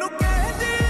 lo que